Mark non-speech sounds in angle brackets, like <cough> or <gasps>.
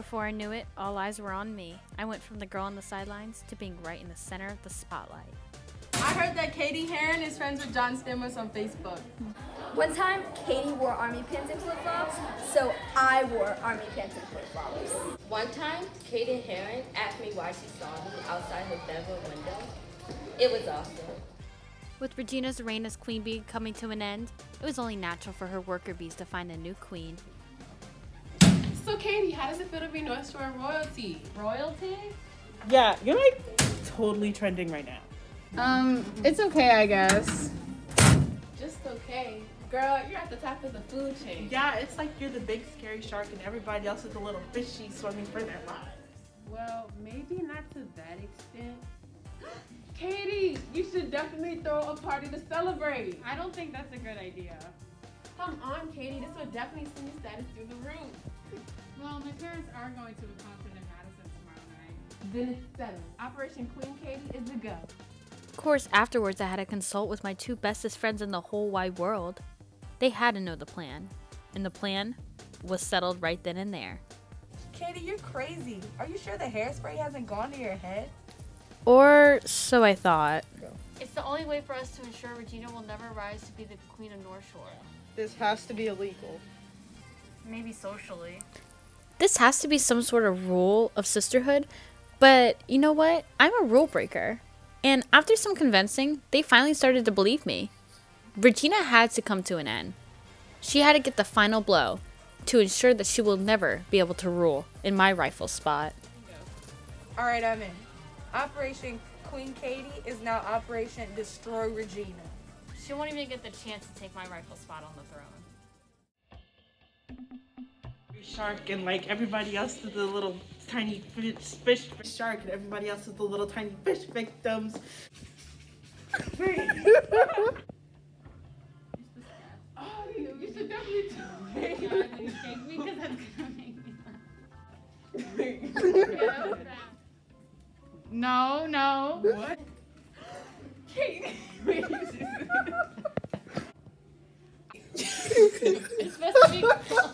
Before I knew it, all eyes were on me. I went from the girl on the sidelines to being right in the center of the spotlight. I heard that Katie Heron is friends with John Stamos on Facebook. One time, Katie wore army pants and flip-flops, so I wore army pants and flip-flops. One time, Katie Heron asked me why she saw me outside her bedroom window. It was awesome. With Regina's reign as queen bee coming to an end, it was only natural for her worker bees to find a new queen. So Katie, how does it feel to be North Shore royalty? Royalty? Yeah, you're like totally trending right now. Um, it's okay, I guess. Just okay. Girl, you're at the top of the food chain. Yeah, it's like you're the big scary shark and everybody else is the little fishy swimming for their lives. Well, maybe not to that extent. <gasps> Katie, you should definitely throw a party to celebrate. I don't think that's a good idea. Come on, Katie, this would definitely send your status through the roof. Well, my parents are going to a concert in Madison tomorrow night. Then it's settled. Operation Queen Katie is the go. Of course, afterwards I had to consult with my two bestest friends in the whole wide world. They had to know the plan, and the plan was settled right then and there. Katie, you're crazy. Are you sure the hairspray hasn't gone to your head? Or so I thought. It's the only way for us to ensure Regina will never rise to be the queen of North Shore. This has to be illegal. Maybe socially. This has to be some sort of rule of sisterhood, but you know what? I'm a rule breaker. And after some convincing, they finally started to believe me. Regina had to come to an end. She had to get the final blow to ensure that she will never be able to rule in my rifle spot. All right, I'm in. Operation Queen Katie is now Operation Destroy Regina. She won't even get the chance to take my rightful spot on the throne shark and like everybody else is the little tiny fish, fish shark and everybody else is the little tiny fish victims. no, no. What? Kate. <laughs> especificou.